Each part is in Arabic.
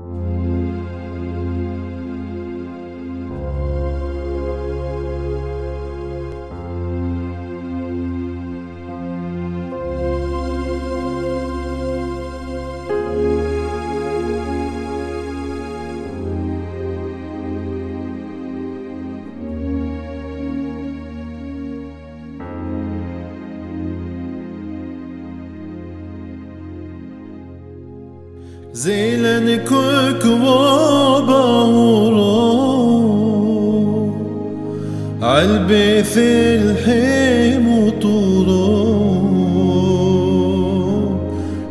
you زيلن كوك وباورو عالبيث الحيم وطورو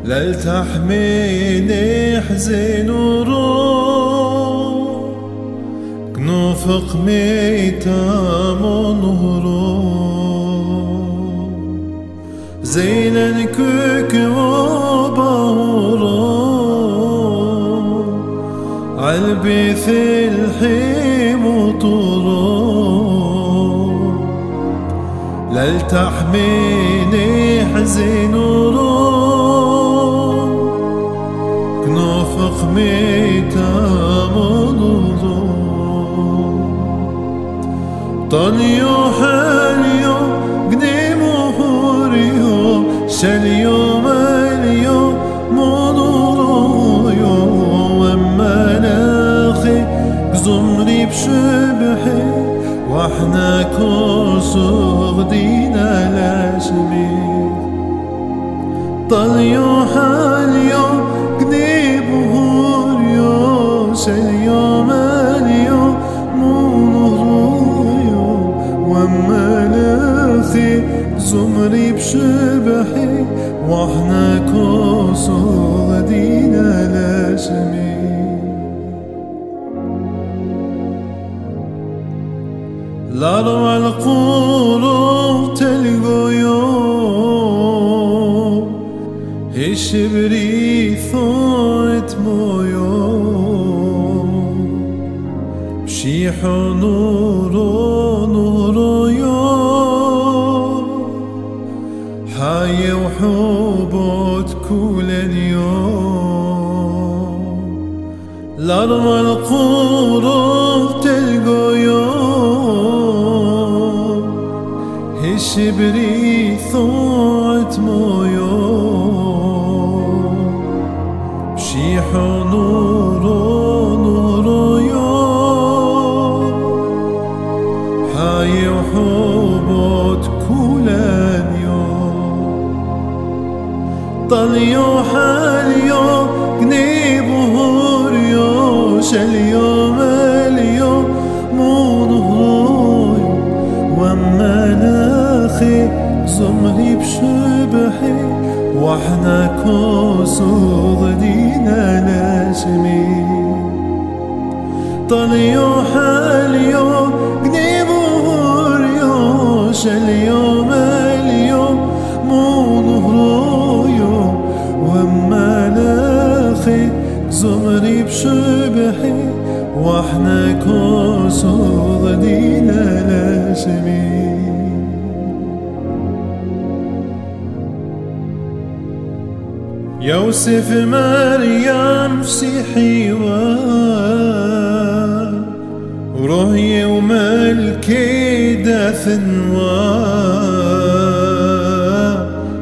للتحميني حزين ورو كنوفق ميتا منهرو زيلن كوك وباورو عالبيث الحيم وطرو للتحميني حزين وروح كنوفق ميتا منظور. طليو حاليو قديمو هوريو شاليو وإحنا كوسو غدينا لاشمي طليو حاليو قنيب وهوريو سليو ماليو مونغرويو وما لاخي زمري بشبحي وإحنا كوسو غدينا الأروع القلوب تلقيو الشبري ثوت مويو بشيح نورو نورو يو حي وحبوت كل اليوم. الأروع القلوب تلقيو شبري ثوت مويو بشيح نورو نورو يو حي وحوبوت كولان يو طليو حاليو بشبحي وإحنا كوسو غدينا لاشمي طليو حاليو قنيبو هوريو شاليو ماليو مو نهرويو وما ناخي زمري بشبحي وإحنا كوسو غدينا لاشمي يوسف مريم في حيوان ورهي وملكي دثنوا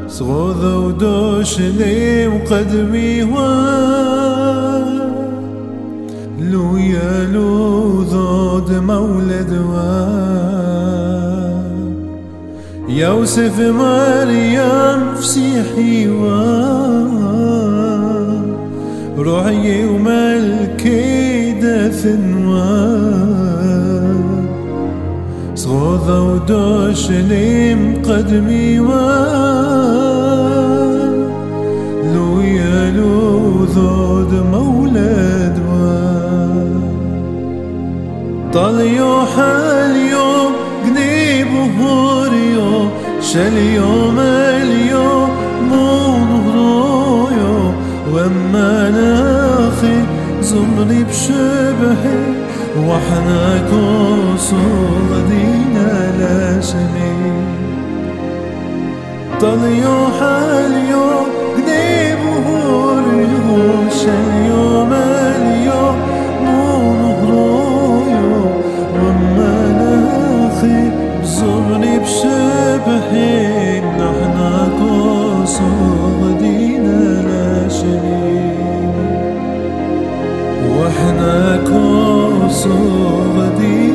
صغوذ ودوش لي وقدمي وان لو يا لو ذود مولد يوسف مريم في حيوان روحي وملكي دفنوان صغوذة ودوش لي مقدمي وان لو يا لو ذود مولد وان طليو حاليو قنيب وهوريو شاليو ماليو وما ناخي زمري بشبحي وإحنا كوسو غدينا لاشمي طليو حاليو وحدك كوسو غدير.